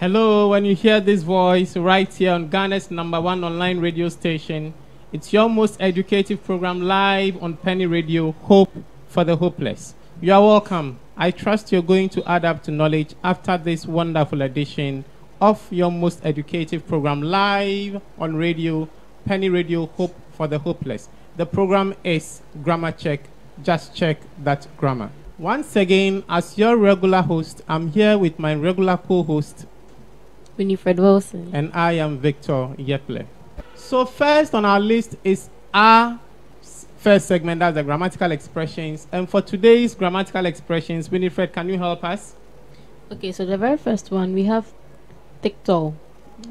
Hello, when you hear this voice right here on Ghana's number one online radio station, it's your most educative program live on Penny Radio, Hope for the Hopeless. You are welcome. I trust you're going to add up to knowledge after this wonderful edition of your most educative program live on radio, Penny Radio, Hope for the Hopeless. The program is Grammar Check. Just check that grammar. Once again, as your regular host, I'm here with my regular co host, Winifred Wilson. and I am Victor Yekple. So, first on our list is our first segment, that's the grammatical expressions. And for today's grammatical expressions, Winifred, can you help us? Okay, so the very first one we have thick tall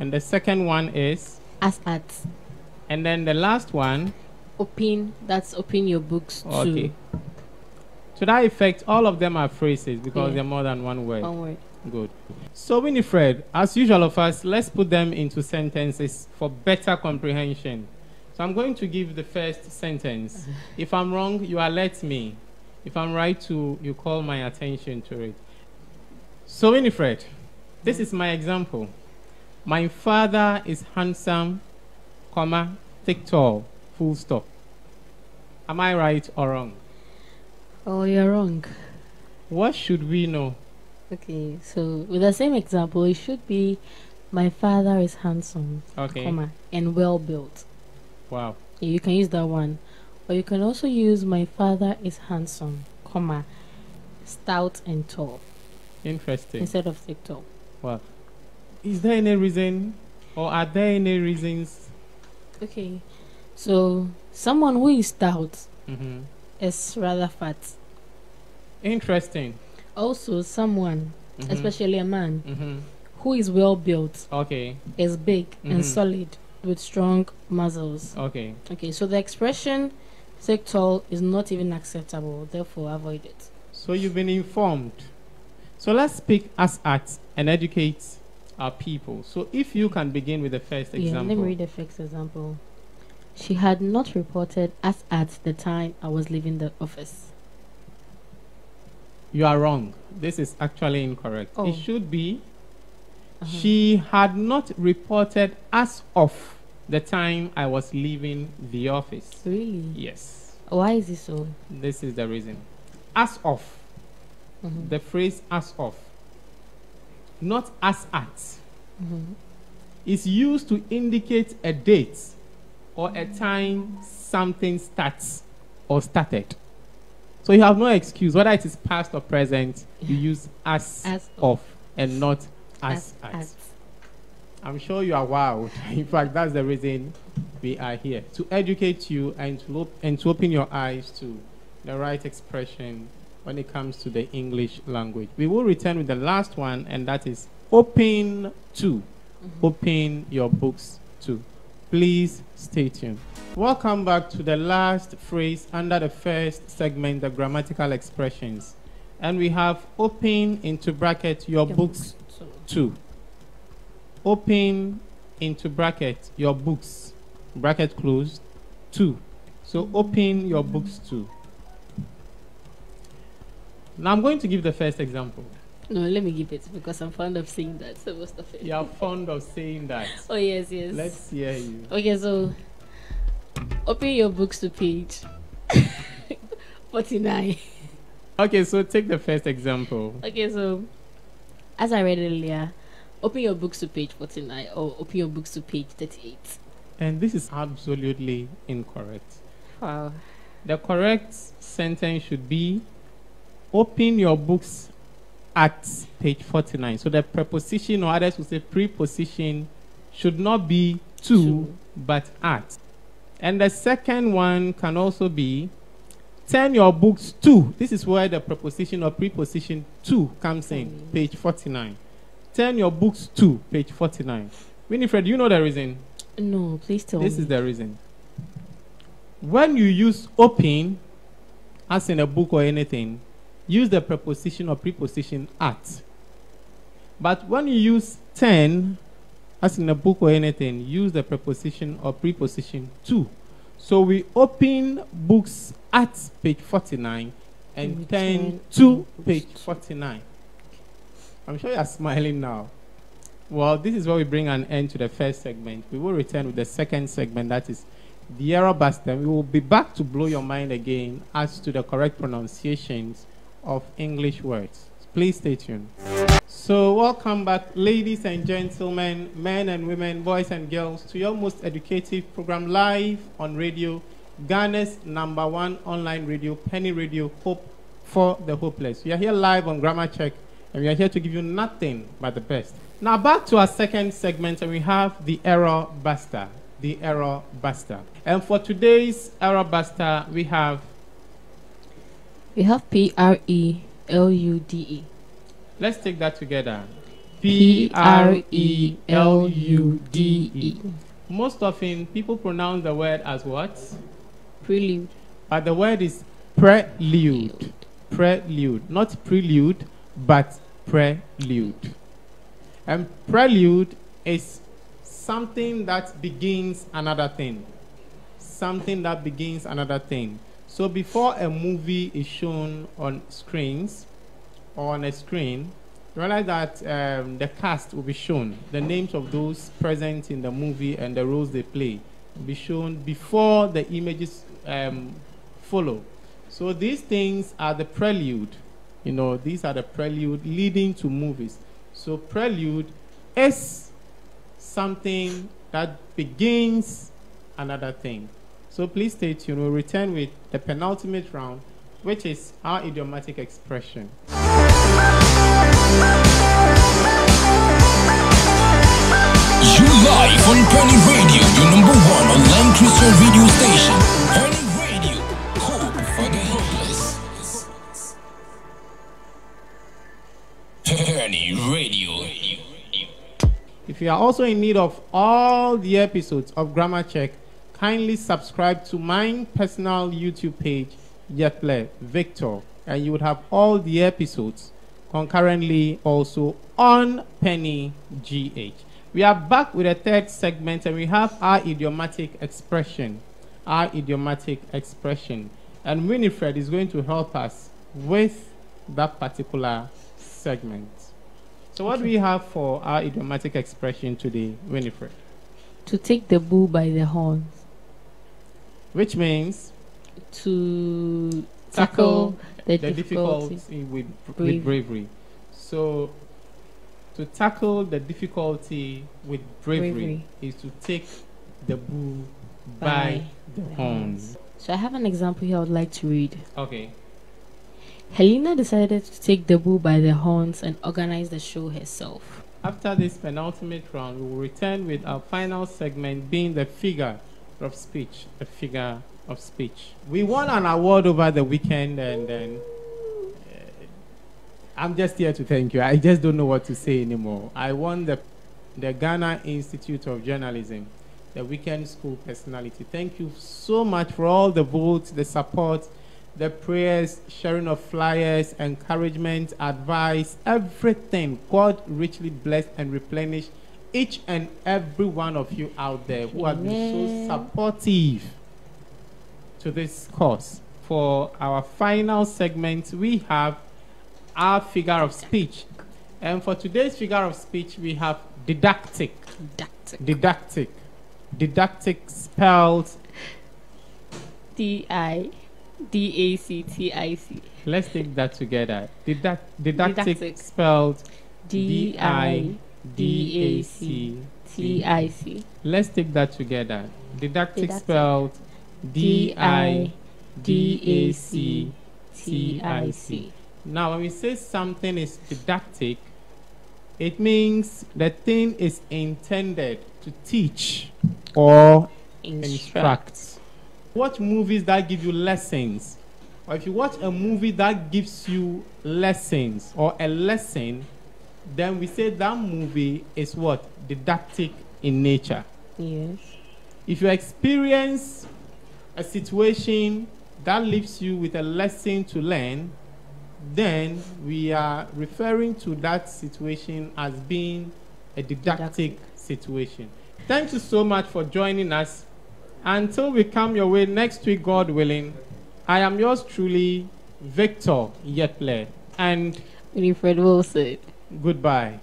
And the second one is, as at and then the last one, open. That's open your books okay. to To that effect, all of them are phrases because Yeah. they're more than one word. one word. Good. So, Winifred, as usual of us, let's put them into sentences for better comprehension. So, I'm going to give the first sentence. If I'm wrong, you alert me. If I'm right, to you call my attention to it. So, Winifred, this is my example. My father is handsome, comma, thick, tall, full stop. Am I right or wrong? Oh, you're wrong. What should we know? Okay, so with the same example, it should be my father is handsome, Okay. comma, and well built. Wow. Yeah, you can use that one, or you can also use my father is handsome, comma, stout and tall Interesting. instead of thick tall. Well, is there any reason, or are there any reasons? Okay, so someone who is stout hmm is rather fat. Interesting. Also, someone, Mhm. especially a man, hmm who is well built, Okay. is big Mhm. and solid with strong muscles. Okay. Okay, so the expression thick tall is not even acceptable, therefore avoid it. So you've been informed. So let's speak as at and educate our people. So if you can begin with the first Yeah, example. let me read the first example. She had not reported as at the time I was leaving the office. You are wrong. This is actually incorrect. Oh. It should be Uh-huh. she had not reported as of the time I was leaving the office. Really? Yes. Why is it so? This is the reason. As of. Mhm. the phrase as of, not as at, Mhm. is used to indicate a date or a time something starts or started. So you have no excuse, whether it is past or present, you use as, As of and not as, as, at. at. I'm sure you are wowed. In fact, that's the reason we are here to educate you and to, and to open your eyes to the right expression when it comes to the English language. We will return with the last one, and that is open to. Mhm. Open your books to. Please stay tuned. Welcome back to the last phrase under the first segment, the grammatical expressions. And we have open into bracket your books two. Open into bracket your books, bracket closed, two. So open your books two. Now I'm going to give the first example. no, let me give it because I'm fond of saying that. So most of it. You are fond of saying that. Oh yes, yes. Let's hear you. Okay, so open your books to page forty-nine. Okay, so take the first example. Okay, so as I read earlier, open your books to page 49 or open your books to page 38. And this is absolutely incorrect. Wow. The correct sentence should be open your books at page 49. So the preposition, or others would say preposition, should not be to, To. but at. And the second one can also be turn your books to. This is where the preposition or preposition to comes in, Mm. page 49. Turn your books to page 49. Winifred, do you know the reason? No, please tell This me. is the reason. When you use open, as in a book or anything, use the preposition or preposition at. But when you use turn, as in a book or anything, use the preposition or preposition to. So we open books at page 49 and We turn to page 49. I'm sure you're smiling now. Well, this is where we bring an end to the first segment. We will return with the second segment, that is the error buster. We will be back to blow your mind again as to the correct pronunciations of English words. Please stay tuned. So, welcome back, ladies and gentlemen, men and women, boys and girls, to your most educative program live on radio, Ghana's number one online radio, Penny Radio, Hope for the Hopeless. We are here live on Grammar Check, and we are here to give you nothing but the best. Now, back to our second segment, and we have the error buster. The error buster. And for today's error buster, we have We have P R E L U D E. Let's take that together. P R E L U D E. Most often, people pronounce the word as what? Prelude. But the word is prelude. Prelude. Not prelude, but prelude. And prelude is something that begins another thing. Something that begins another thing. So before a movie is shown on screens or on a screen, realize that um, the cast will be shown, the names of those present in the movie and the roles they play will be shown before the images um, follow. So these things are the prelude. You know, these are the prelude leading to movies. So prelude is something that begins another thing. So please stay tuned. We'll return with the penultimate round, which is our idiomatic expression. You live on Penny Radio, your number one online Christian radio station. Penny Radio, hope for the hopeless. Penny Radio. If you are also in need of all the episodes of Grammar Check, kindly subscribe to my personal YouTube page, Yekple Victor, and you would have all the episodes concurrently also on Penny GH. We are back with a third segment, and we have our idiomatic expression. Our idiomatic expression. And Winifred is going to help us with that particular segment. So, what do we have for our idiomatic expression today, Winifred? To take the bull by the horns. Which means To tackle the, the difficulty. difficulty with, Bravery. with bravery. So, to tackle the difficulty with bravery, Bravery. is to take the bull by, By the horns. So I have an example here I would like to read. Okay. Helena decided to take the bull by the horns and organize the show herself. After this penultimate round, we will return with our final segment being the figure of speech. a figure of speech. We won an award over the weekend, and then uh, I'm just here to thank you. I just don't know what to say anymore. I won the the Ghana Institute of Journalism, the weekend school personality. Thank you so much for all the votes, the support, the prayers, sharing of flyers, encouragement, advice, everything. God richly bless and replenish each and every one of you out there who have been so supportive to this course. For our final segment, we have our figure of speech. And for today's figure of speech, we have didactic. Didactic. Didactic. Didactic spelled. D I D A C T I C. Let's take that together. Didac- didactic, Didactic. spelled D I D A C T I C. Let's take that together. Didactic, Didactic. spelled D-I-D-A-C-T-I-C. Now, when we say something is didactic, it means the thing is intended to teach or Instruct. instruct. Watch movies that give you lessons. Or if you watch a movie that gives you lessons or a lesson, then we say that movie is what? Didactic in nature. Yes. If you experience a situation that leaves you with a lesson to learn, then we are referring to that situation as being a didactic, Didactic. situation. Thank you so much for joining us. Until we come your way next week, God willing, I am yours truly, Victor Yekple, and Winifred Wilson. Goodbye.